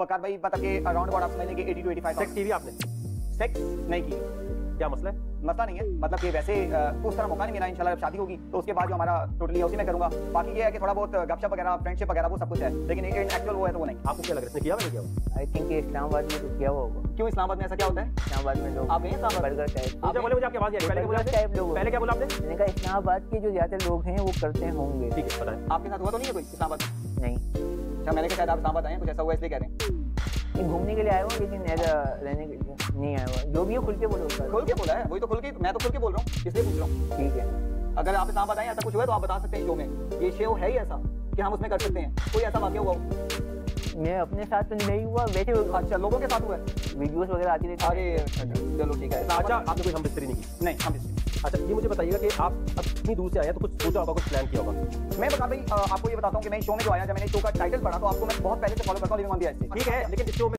वकार भाई मतलब कि अराउंड अबाउट आप समझ लेंगे 80 टू 85 सेक्स की भी आपने? सेक्स नहीं की। क्या मसला है? मसला नहीं है। मतलब कि वैसे उस तरह मौका नहीं मिला इंशाल्लाह जब शादी होगी तो उसके बाद जो हमारा टोटली है उसी में करूँगा। बाकी ये है कि थोड़ा बहुत गपशप वगैरह फ्रेंडशिप वगैरह वो सब कुछ है। लेकिन एक्चुअल वो है तो वो नहीं। आपको क्या लग रहा है? किया मैंने किया? आई थिंक इस्लामाबाद में तो किया हुआ होगा। क्यों इस्लामाबाद में ऐसा क्या होता है? इस्लामाबाद में लोग आप गए इस्लामाबाद? बर्गर टाइप मुझे बोले मुझे आपकी आवाज़ नहीं पहले क्या बोला टाइप लोग पहले क्या बोला आपने? मैंने कहा इस्लामाबाद के जो ज़्यादा लोग हैं वो करते होंगे। ठीक है बताएँ। आपके साथ हुआ तो नहीं है कोई इस्लामाबाद? में? नहीं। अच्छा मैंने कहा शायद आप आए कुछ ऐसा हुआ इसलिए कह रहे हैं। घूमने के लिए आया हुआ लेकिन एज रहने के लिए नहीं आया हुआ जो भी हो खुल के बोलो खुल के बोला है वही तो खुल के मैं तो खुल के बोल रहा हूँ इसलिए पूछ रहा हूँ। ठीक है। अगर आप आए ऐसा कुछ हुआ तो आप बता सकते हैं शो में। ये शो है ही ऐसा कि हम उसमें कर सकते हैं। कोई ऐसा वाक्य हुआ हो? मैं अपने साथ तो नहीं हुआ वैसे अच्छा लोगों के साथ हुआ है। वीडियोस वगैरह आती रहती अरे चलो ठीक है। अच्छा आपने कोई हम बिस्तरी नहीं की। नहीं हम अच्छा ये मुझे बताइएगा कि आप इतनी दूर से आए तो कुछ सोचा होगा कुछ प्लान किया होगा? मैं बता भाई आपको ये बताता हूँ कि मैं शो में जो आया जब मैंने शो का टाइटल पढ़ा तो आपको मैं बहुत पहले से फॉलो करता हूँ लिविंग ऑन दी ठीक है लेकिन इस शो में